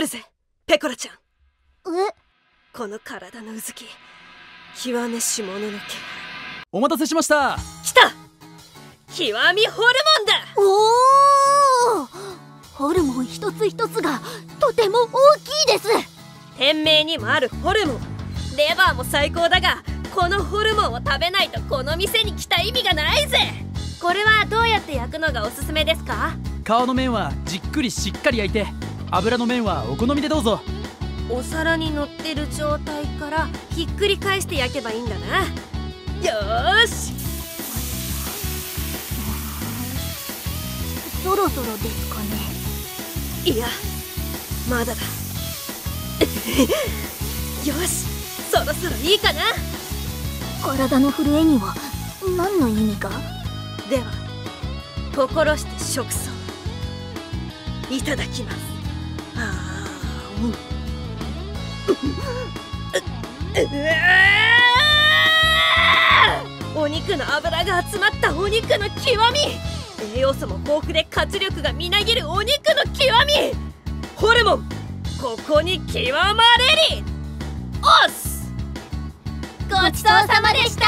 来るぜペコラちゃん。え？この体のうずき極めし者の気配。お待たせしました。来た！極みホルモンだ！おおホルモン一つ一つがとても大きいです。店名にもあるホルモン。レバーも最高だがこのホルモンを食べないとこの店に来た意味がないぜ。これはどうやって焼くのがおすすめですか？皮の面はじっくりしっかり焼いて油の面はお好みでどうぞ。お皿に乗ってる状態からひっくり返して焼けばいいんだな。よーし。そろそろですかね。いやまだだ。よしそろそろいいかな。体の震えには何の意味が？では心して食草いただきますお肉の脂が集まったお肉の極み。栄養素も豊富で活力がみなぎるお肉の極み。ホルモンここに極まれり。おっす。ごちそうさまでした。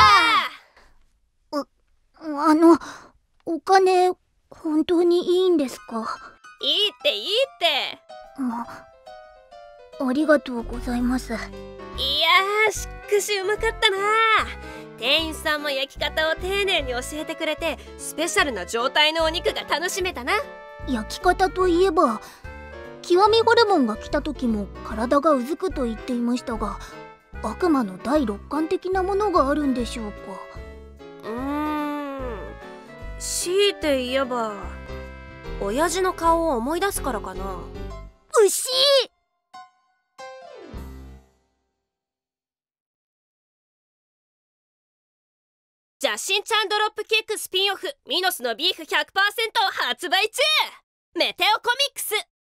あのお金本当にいいんですか？いいっていいってあありがとうございます。いやーしっくしうまかったな。店員さんも焼き方を丁寧に教えてくれてスペシャルな状態のお肉が楽しめたな。焼き方といえば極みホルモンが来た時も体がうずくと言っていましたが悪魔の第六感的なものがあるんでしょうか。うーん。強いて言えば親父の顔を思い出すからかな。牛邪神ちゃんドロップキックスピンオフミノスのビーフ100%を発売中。メテオコミックス。